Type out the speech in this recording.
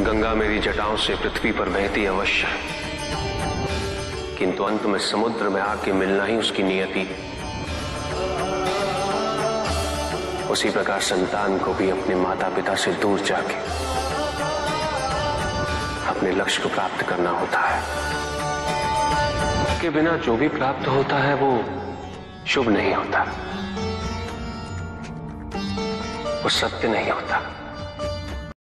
गंगा मेरी जटाओं से पृथ्वी पर बहती अवश्य है। किंतु अंत में समुद्र में आके मिलना ही उसकी नियति। है उसी प्रकार संतान को भी अपने माता पिता से दूर जाके अपने लक्ष्य को प्राप्त करना होता है। के बिना जो भी प्राप्त होता है वो शुभ नहीं होता। वो सत्य नहीं होता।